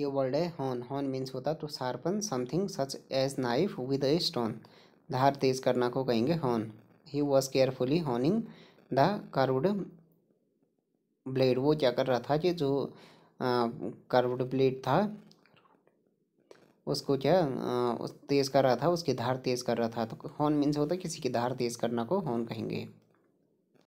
ये वर्ड है horn horn means होता तो sharpen something such as knife with a stone धार तेज करना को कहेंगे hone he was carefully honing the curved blade वो क्या कर रहा था कि जो कर्व्ड ब्लेड था, उसको क्या उस, तेज़ कर रहा था, उसकी धार तेज़ कर रहा था. तो हॉर्न मीन्स होता है किसी की धार तेज़ करना को हॉर्न कहेंगे.